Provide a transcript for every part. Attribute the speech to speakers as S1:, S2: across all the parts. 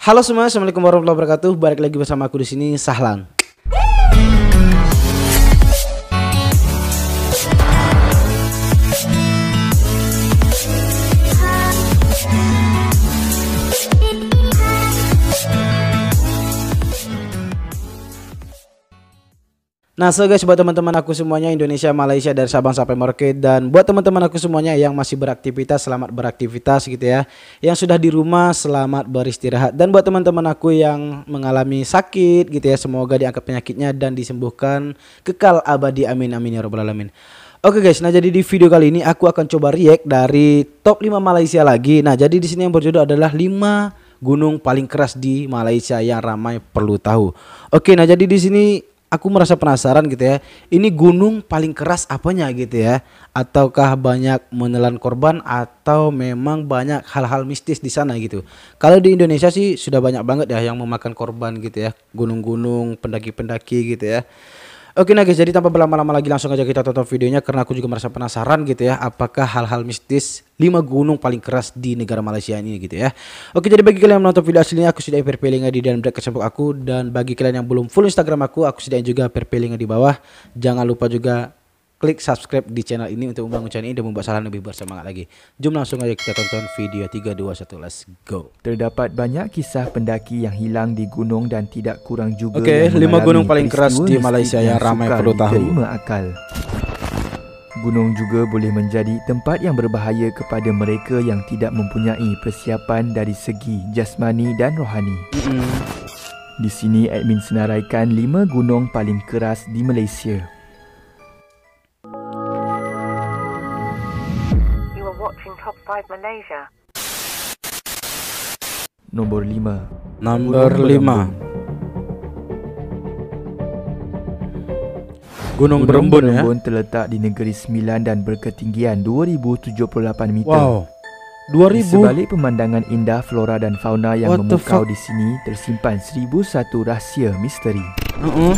S1: Halo semua, assalamualaikum warahmatullahi wabarakatuh. Balik lagi bersama aku di sini, Sahlan. Nah, so guys buat teman-teman aku semuanya Indonesia, Malaysia dari Sabang sampai Merauke dan buat teman-teman aku semuanya yang masih beraktivitas, selamat beraktivitas gitu ya. Yang sudah di rumah, selamat beristirahat dan buat teman-teman aku yang mengalami sakit gitu ya, semoga diangkat penyakitnya dan disembuhkan kekal abadi. Amin amin ya rabbal alamin. Oke guys, nah jadi di video kali ini aku akan coba react dari top 5 Malaysia lagi. Nah, jadi di sini yang berjudul adalah 5 gunung paling keras di Malaysia yang ramai perlu tahu. Oke, nah jadi di sini aku merasa penasaran gitu ya. Ini gunung paling keras apanya gitu ya? Ataukah banyak menelan korban atau memang banyak hal-hal mistis di sana gitu. Kalau di Indonesia sih sudah banyak banget ya yang memakan korban gitu ya. Gunung-gunung, pendaki-pendaki gitu ya. Oke nah guys, jadi tanpa berlama-lama lagi langsung aja kita tonton videonya karena aku juga merasa penasaran gitu ya, apakah hal-hal mistis 5 gunung paling keras di negara Malaysia ini gitu ya. Oke, jadi bagi kalian yang menonton video aslinya aku sudah perpeling di dalam Facebook aku dan bagi kalian yang belum full Instagram aku, aku sudah juga perpeling di bawah. Jangan lupa juga klik subscribe di channel ini untuk membangun channel ini dan membuat salah lebih bersemangat lagi. Jom langsung aja kita tonton video 3 2 1 let's go.
S2: Terdapat banyak kisah pendaki yang hilang di gunung dan tidak kurang juga
S1: Oke,
S2: yang
S1: lima gunung paling keras di Malaysia yang ramai perlu tahu.
S2: akal. Gunung juga boleh menjadi tempat yang berbahaya kepada mereka yang tidak mempunyai persiapan dari segi jasmani dan rohani.
S1: Mm-mm.
S2: Di sini admin senaraikan 5 gunung paling keras di Malaysia.
S3: Watching Top 5 Malaysia.
S2: Nombor 5.
S1: Nomor
S2: Gunung
S1: 5. Gunung Berembun ya.
S2: Berembun terletak di Negeri Sembilan dan berketinggian 2078 meter.
S1: Wow.
S2: Di
S1: 2000
S2: sebalik pemandangan indah flora dan fauna yang
S1: What
S2: memukau di sini tersimpan 1001 rahsia misteri.
S1: Uh-uh.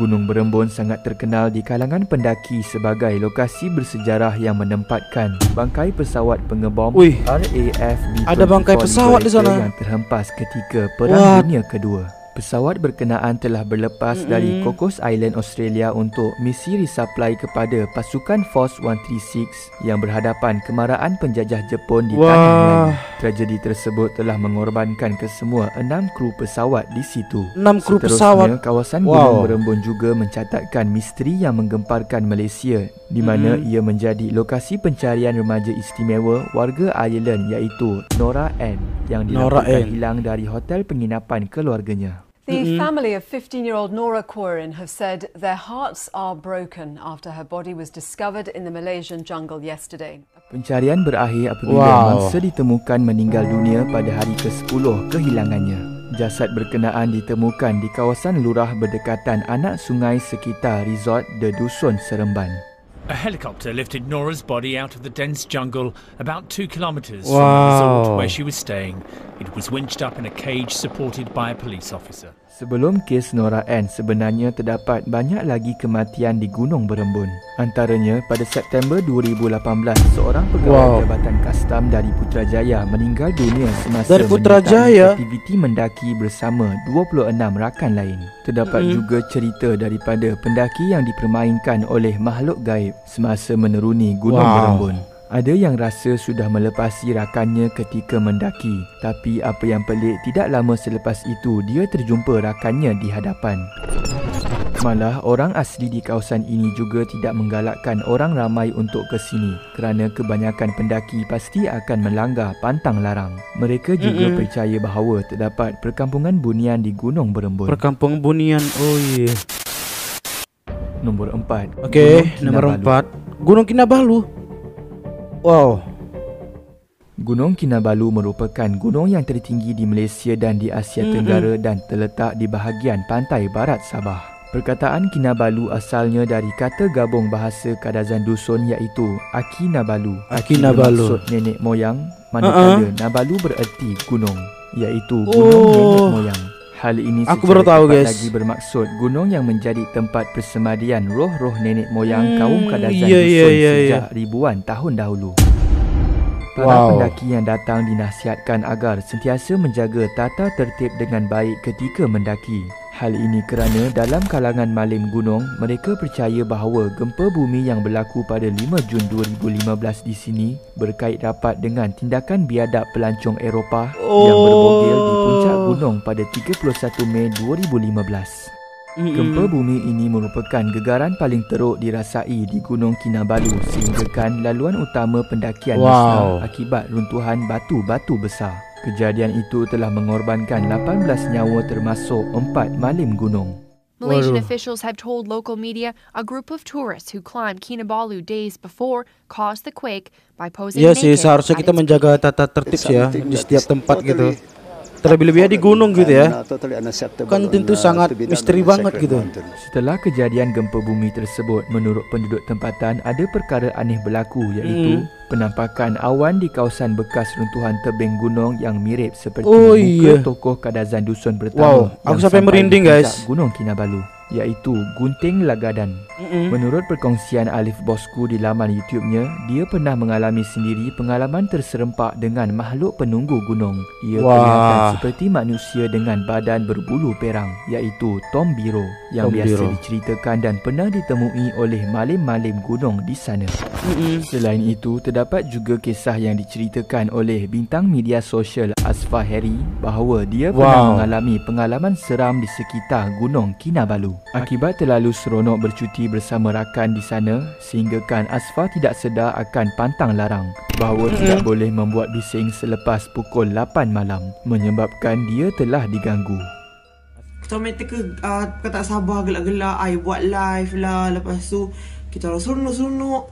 S2: Gunung Berembun sangat terkenal di kalangan pendaki sebagai lokasi bersejarah yang menempatkan bangkai pesawat pengebom. RAF
S1: Ada bangkai
S2: B-24
S1: pesawat di sana.
S2: yang terhempas ketika Perang
S1: What?
S2: Dunia Kedua. Pesawat berkenaan telah berlepas
S1: Mm-mm.
S2: dari Cocos Island, Australia untuk misi resupply kepada pasukan Force 136 yang berhadapan kemarahan penjajah Jepun di
S1: Wah.
S2: tanah Melayu. Tragedi tersebut telah mengorbankan kesemua enam kru pesawat di situ.
S1: 6 kru
S2: Seterusnya,
S1: pesawat.
S2: kawasan
S1: Wow.
S2: Gunung Berembun juga mencatatkan misteri yang menggemparkan Malaysia di mana
S1: Mhm.
S2: ia menjadi lokasi pencarian remaja istimewa warga Ireland iaitu Nora Ann yang dilaporkan hilang dari hotel penginapan keluarganya.
S4: The family of 15 year old Nora Quarin have said their hearts are broken after her body was discovered in the Malaysian jungle yesterday.
S2: Pencarian berakhir apabila
S1: Wow.
S2: mangsa ditemukan meninggal dunia pada hari ke-10 kehilangannya. Jasad berkenaan ditemukan di kawasan lurah berdekatan anak sungai sekitar resort The Dusun Seremban.
S5: A helicopter lifted Nora's body out of the dense jungle about two kilometres from the resort where she was staying. It was winched up in a cage supported by a police officer.
S2: Sebelum kes Nora Ann, sebenarnya terdapat banyak lagi kematian di Gunung Berembun. Antaranya, pada September 2018, seorang pegawai
S1: Wow.
S2: Jabatan Kastam dari Putrajaya meninggal dunia semasa
S1: Dari Putrajaya?
S2: menyertai aktiviti mendaki bersama 26 rakan lain. Terdapat
S1: Mm-mm.
S2: juga cerita daripada pendaki yang dipermainkan oleh makhluk gaib semasa meneruni Gunung
S1: Wow.
S2: Berembun. Ada yang rasa sudah melepasi rakannya ketika mendaki, tapi apa yang pelik tidak lama selepas itu dia terjumpa rakannya di hadapan. Malah orang asli di kawasan ini juga tidak menggalakkan orang ramai untuk ke sini kerana kebanyakan pendaki pasti akan melanggar pantang larang. Mereka juga
S1: Mm-mm.
S2: percaya bahawa terdapat perkampungan bunian di Gunung Berembun.
S1: Perkampungan Bunian. Oh iya.
S2: Nombor 4.
S1: Oke, nomor 4. Gunung Kinabalu. Wow.
S2: Gunung Kinabalu merupakan gunung yang tertinggi di Malaysia dan di Asia. Tenggara dan terletak di bahagian pantai barat Sabah. Perkataan Kinabalu asalnya dari kata gabung bahasa Kadazan Dusun iaitu Akinabalu.
S1: Akinabalu.
S2: bermaksud nenek moyang, manakala
S1: Uh-uh.
S2: Nabalu bererti gunung, iaitu gunung
S1: Oh.
S2: nenek moyang. Hal ini
S1: Aku baru tahu, guys.
S2: lagi bermaksud gunung yang menjadi tempat persemadian roh-roh nenek moyang
S1: Hmm,
S2: kaum Kadazan Dusun
S1: iya, iya, iya.
S2: sejak ribuan tahun dahulu. Para
S1: Wow.
S2: pendaki yang datang dinasihatkan agar sentiasa menjaga tata tertib dengan baik ketika mendaki. Hal ini kerana dalam kalangan malim gunung, mereka percaya bahawa gempa bumi yang berlaku pada 5 Jun 2015 di sini berkait rapat dengan tindakan biadab pelancong Eropah yang berbogel di puncak gunung pada 31 Mei 2015. Gempa bumi ini merupakan gegaran paling teruk dirasai di Gunung Kinabalu sehinggakan laluan utama pendakian
S1: Wow.
S2: musnah akibat runtuhan batu-batu besar. Kejadian itu telah mengorbankan 18 nyawa termasuk 4 malim gunung.
S6: Malaysian
S1: Waduh.
S6: officials have told local media a group of tourists who climbed Kinabalu days before caused the quake by posing
S1: Iya sih,
S6: naked
S1: seharusnya kita menjaga tata tertib ya di setiap tempat gitu. Terlebih-lebih di gunung gitu ya. Kan tentu sangat misteri banget gitu.
S2: Setelah kejadian gempa bumi tersebut, menurut penduduk tempatan ada perkara aneh berlaku iaitu penampakan awan di kawasan bekas runtuhan tebing gunung yang mirip seperti
S1: Oh,
S2: muka
S1: iya.
S2: tokoh Kadazan Dusun pertama
S1: Wow, aku sampai
S2: di
S1: merinding, guys.
S2: Gunung Kinabalu iaitu Gunting Lagadan. Menurut perkongsian Alif Bosku di laman YouTube-nya, dia pernah mengalami sendiri pengalaman terserempak dengan makhluk penunggu gunung. Ia
S1: Wah.
S2: kelihatan seperti manusia dengan badan berbulu perang iaitu Tom Biro yang
S1: Tom
S2: biasa
S1: Biro.
S2: diceritakan dan pernah ditemui oleh malim-malim gunung di sana. Selain itu, terdapat juga kisah yang diceritakan oleh bintang media sosial Asfa Harry bahawa dia pernah
S1: Wow.
S2: mengalami pengalaman seram di sekitar Gunung Kinabalu. Akibat terlalu seronok bercuti bersama rakan di sana, sehinggakan Asfa tidak sedar akan pantang larang. Bahawa tidak boleh membuat bising selepas pukul 8 malam, menyebabkan dia telah diganggu.
S7: Kita teka uh, Kau tak sabar gelak-gelak I buat live lah Lepas tu Kita orang seronok-seronok.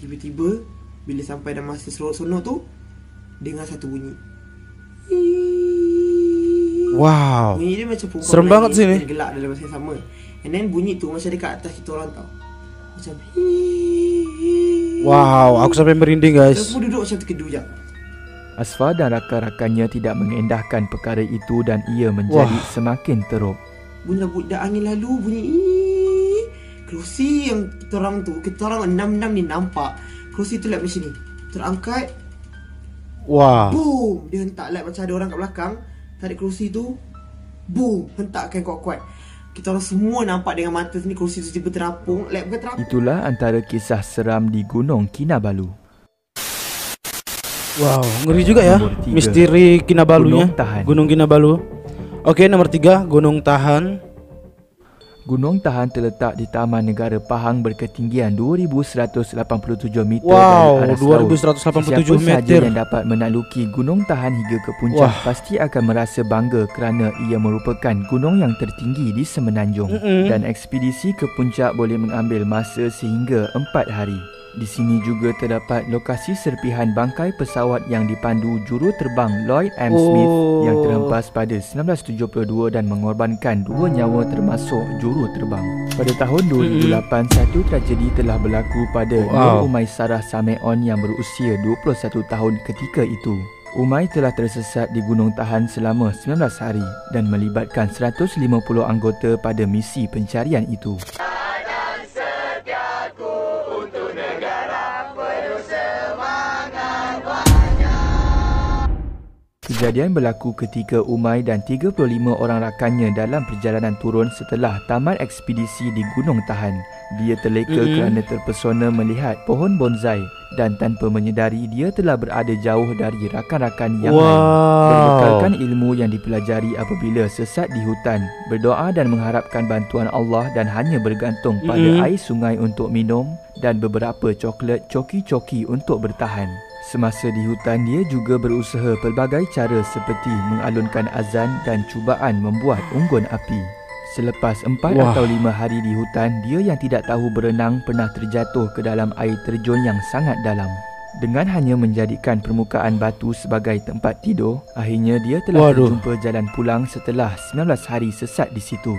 S7: Tiba-tiba Bila sampai dah masa seronok-seronok tu Dengar satu bunyi
S1: Wow.
S7: Bunyi dia macam perempuan
S1: Serem banget
S7: menangis
S1: sih ni.
S7: dan Gelak dalam masa yang sama And then bunyi tu Macam dekat atas kita orang tau Macam
S1: Wow, aku sampai merinding
S7: Kita
S1: guys.
S7: semua duduk macam terkedu je
S2: Asfa dan rakan-rakannya tidak mengendahkan perkara itu dan ia menjadi
S1: Wah.
S2: semakin teruk.
S7: Bunyi budak angin lalu Bunyi. Kerusi yang kita orang tu Kita orang enam-enam ni nampak Kerusi tu like macam ni Terangkat
S1: Wah.
S7: Boom Dia hentak like macam ada orang kat belakang Tarik kerusi tu Boom Hentakkan kuat-kuat Kita orang semua nampak dengan mata ni Kerusi tu tiba terapung bukan terapung
S2: Itulah antara kisah seram di Gunung Kinabalu.
S1: Wow, ngeri juga ya. Misteri Kinabalunya.
S2: Gunung Tahan.
S1: Gunung Kinabalu. Oke, nomor tiga Gunung Tahan.
S2: Gunung Tahan terletak di Taman Negara Pahang berketinggian 2187 meter
S1: Wow,
S2: dari aras
S1: 2187
S2: laut. Sesiapa sahaja
S1: meter.
S2: yang dapat menakluki Gunung Tahan hingga ke puncak
S1: Wah.
S2: pasti akan merasa bangga kerana ia merupakan gunung yang tertinggi di Semenanjung
S1: Mm-mm.
S2: dan ekspedisi ke puncak boleh mengambil masa sehingga 4 hari. Di sini juga terdapat lokasi serpihan bangkai pesawat yang dipandu juru terbang Lloyd M. Smith
S1: Oh.
S2: yang terhempas pada 1972 dan mengorbankan dua nyawa termasuk juru terbang. Pada tahun 2008, satu tragedi telah berlaku pada
S1: Wow.
S2: Nur Umay Sarah Sameon yang berusia 21 tahun ketika itu. Umay telah tersesat di Gunung Tahan selama 19 hari dan melibatkan 150 anggota pada misi pencarian itu. Kejadian berlaku ketika Umay dan 35 orang rakannya dalam perjalanan turun setelah tamat ekspedisi di Gunung Tahan. Dia terleka
S1: Mm-mm.
S2: kerana terpesona melihat pohon bonsai dan tanpa menyedari dia telah berada jauh dari rakan-rakan yang lain.
S1: Wow.
S2: Berbekalkan ilmu yang dipelajari apabila sesat di hutan, berdoa dan mengharapkan bantuan Allah dan hanya bergantung pada
S1: Mm-mm.
S2: air sungai untuk minum dan beberapa coklat coki-coki untuk bertahan. Semasa di hutan, dia juga berusaha pelbagai cara seperti mengalunkan azan dan cubaan membuat unggun api. Selepas empat
S1: Wah.
S2: atau lima hari di hutan, dia yang tidak tahu berenang pernah terjatuh ke dalam air terjun yang sangat dalam. Dengan hanya menjadikan permukaan batu sebagai tempat tidur, akhirnya dia telah
S1: Waduh.
S2: terjumpa jalan pulang setelah 19 hari sesat di situ.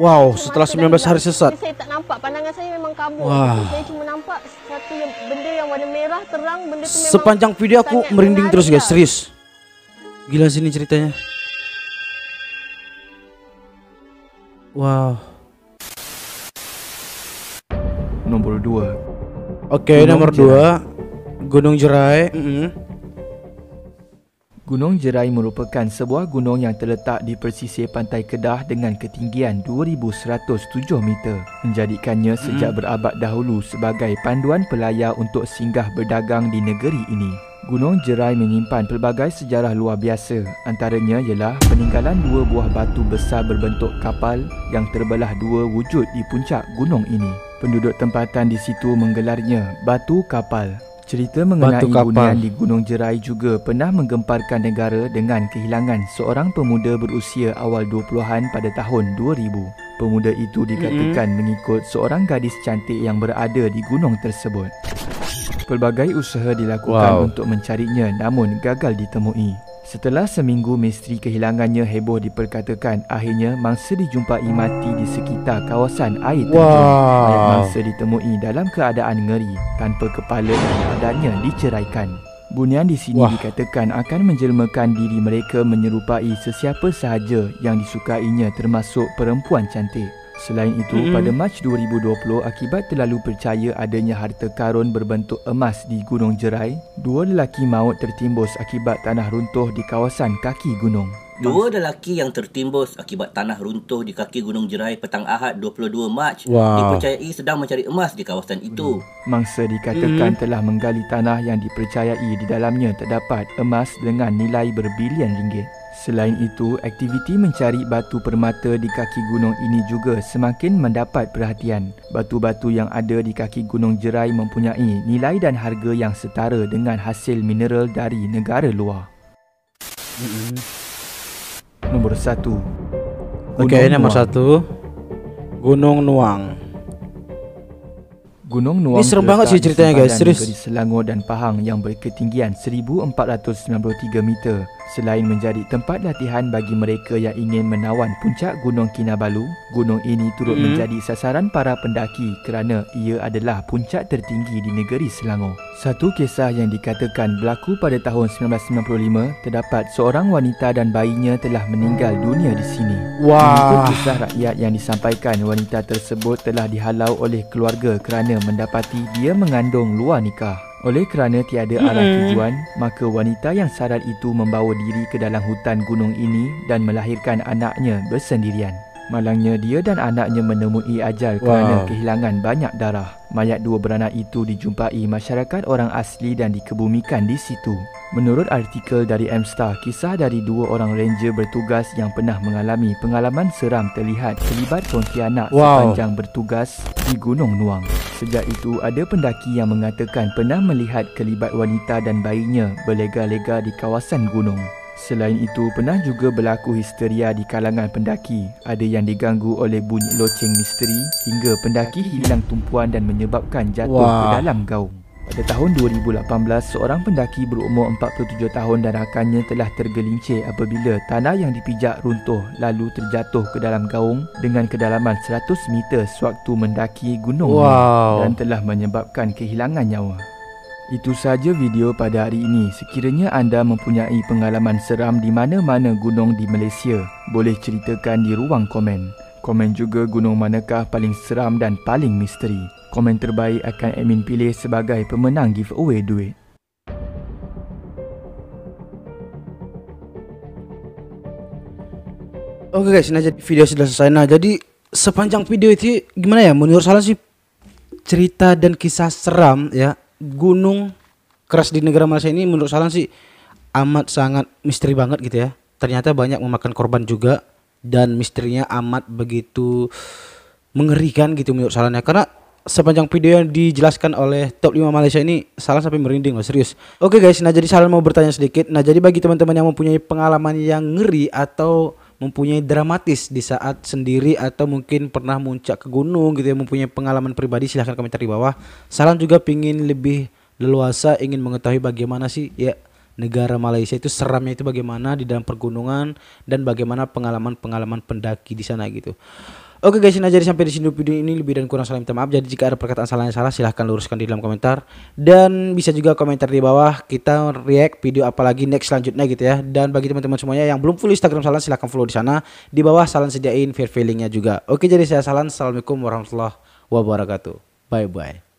S1: Wow, setelah 19 hari sesat.
S8: Saya tak nampak pandangan saya memang kabur.
S1: Wah.
S8: Saya cuma nampak satu yang benda yang warna merah terang benda tu memang
S1: Sepanjang video aku merinding terus guys, serius. Gila sini ceritanya. Wow.
S2: Nombor 2.
S1: Oke,
S2: Gunung
S1: nomor
S2: Jerai.
S1: dua Gunung Jerai. Mm-mm.
S2: Gunung Jerai merupakan sebuah gunung yang terletak di persisir pantai Kedah dengan ketinggian 2107 meter, menjadikannya sejak
S1: Hmm.
S2: berabad dahulu sebagai panduan pelayar untuk singgah berdagang di negeri ini. Gunung Jerai menyimpan pelbagai sejarah luar biasa. Antaranya ialah peninggalan dua buah batu besar berbentuk kapal yang terbelah dua wujud di puncak gunung ini. Penduduk tempatan di situ menggelarnya Batu Kapal. Cerita mengenai
S1: Batu kapal.
S2: bunian di Gunung Jerai juga pernah menggemparkan negara dengan kehilangan seorang pemuda berusia awal 20-an pada tahun 2000. Pemuda itu dikatakan mengikut seorang gadis cantik yang berada di gunung tersebut. Pelbagai usaha dilakukan
S1: Wow.
S2: untuk mencarinya namun gagal ditemui. Setelah seminggu misteri kehilangannya heboh diperkatakan, akhirnya mangsa dijumpai mati di sekitar kawasan air terjun.
S1: Wow.
S2: Mangsa ditemui dalam keadaan ngeri, tanpa kepala dan badannya diceraikan. Bunian di sini
S1: Wah.
S2: dikatakan akan menjelmakan diri mereka menyerupai sesiapa sahaja yang disukainya termasuk perempuan cantik. Selain itu,
S1: Mm-mm.
S2: pada Mac 2020 akibat terlalu percaya adanya harta karun berbentuk emas di Gunung Jerai, dua lelaki maut tertimbus akibat tanah runtuh di kawasan kaki gunung.
S9: Dua lelaki yang tertimbus akibat tanah runtuh di kaki Gunung Jerai petang Ahad 22 Mac
S1: Wow.
S9: dipercayai sedang mencari emas di kawasan itu.
S2: Mangsa dikatakan telah menggali tanah yang dipercayai di dalamnya terdapat emas dengan nilai berbilion ringgit. Selain itu, aktiviti mencari batu permata di kaki gunung ini juga semakin mendapat perhatian. Batu-batu yang ada di kaki Gunung Jerai mempunyai nilai dan harga yang setara dengan hasil mineral dari negara luar. Nombor 1.
S1: Oke, nomor satu. Gunung Nuang.
S2: Gunung Nuang
S1: Ini serem banget sih ceritanya, guys. Serius.
S2: Selangor dan Pahang yang berketinggian 1493 meter. Selain menjadi tempat latihan bagi mereka yang ingin menawan puncak Gunung Kinabalu, gunung ini turut
S1: Hmm.
S2: menjadi sasaran para pendaki kerana ia adalah puncak tertinggi di negeri Selangor. Satu kisah yang dikatakan berlaku pada tahun 1995, terdapat seorang wanita dan bayinya telah meninggal dunia di sini.
S1: Wah.
S2: Mengikut kisah rakyat yang disampaikan, wanita tersebut telah dihalau oleh keluarga kerana mendapati dia mengandung luar nikah. Oleh kerana tiada arah tujuan, maka wanita yang sarat itu membawa diri ke dalam hutan gunung ini dan melahirkan anaknya bersendirian. Malangnya dia dan anaknya menemui ajal kerana
S1: Wow.
S2: kehilangan banyak darah. Mayat dua beranak itu dijumpai masyarakat orang asli dan dikebumikan di situ. Menurut artikel dari Mstar, kisah dari dua orang ranger bertugas yang pernah mengalami pengalaman seram terlihat kelibat Pontianak
S1: Wow.
S2: sepanjang bertugas di Gunung Nuang. Sejak itu, ada pendaki yang mengatakan pernah melihat kelibat wanita dan bayinya berlega-lega di kawasan gunung. Selain itu, pernah juga berlaku histeria di kalangan pendaki. Ada yang diganggu oleh bunyi loceng misteri hingga pendaki hilang tumpuan dan menyebabkan jatuh
S1: Wah.
S2: ke dalam gaung. Pada tahun 2018, seorang pendaki berumur 47 tahun dan rakannya telah tergelincir apabila tanah yang dipijak runtuh lalu terjatuh ke dalam gaung dengan kedalaman 100 meter sewaktu mendaki gunung
S1: Wow.
S2: dan telah menyebabkan kehilangan nyawa. Itu sahaja video pada hari ini. Sekiranya anda mempunyai pengalaman seram di mana-mana gunung di Malaysia, boleh ceritakan di ruang komen. Komen juga gunung manakah paling seram dan paling misteri. Komen terbaik akan admin pilih sebagai pemenang giveaway duit.
S1: Oke guys, nah jadi video sudah selesai. Nah jadi sepanjang video itu gimana ya? Menurut saya sih cerita dan kisah seram ya gunung keras di negara Malaysia ini menurut saya sih amat sangat misteri banget gitu ya. Ternyata banyak memakan korban juga dan misterinya amat begitu mengerikan gitu menurut salahnya karena sepanjang video yang dijelaskan oleh top 5 Malaysia ini salah sampai merinding loh serius. Oke guys, nah jadi salah mau bertanya sedikit. Nah jadi bagi teman-teman yang mempunyai pengalaman yang ngeri atau mempunyai dramatis di saat sendiri atau mungkin pernah muncak ke gunung gitu ya mempunyai pengalaman pribadi silahkan komentar di bawah. Salam juga pingin lebih leluasa ingin mengetahui bagaimana sih ya negara Malaysia itu seramnya itu bagaimana di dalam pergunungan dan bagaimana pengalaman-pengalaman pendaki di sana gitu. Oke guys, nah jadi sampai di sini video ini lebih dan kurang salah minta maaf. Jadi jika ada perkataan salah yang salah silahkan luruskan di dalam komentar dan bisa juga komentar di bawah kita react video apalagi next selanjutnya gitu ya. Dan bagi teman-teman semuanya yang belum follow Instagram Salan silahkan follow di sana. Di bawah Salan sediain fair feelingnya juga. Oke jadi saya Salan. Assalamualaikum warahmatullahi wabarakatuh. Bye bye.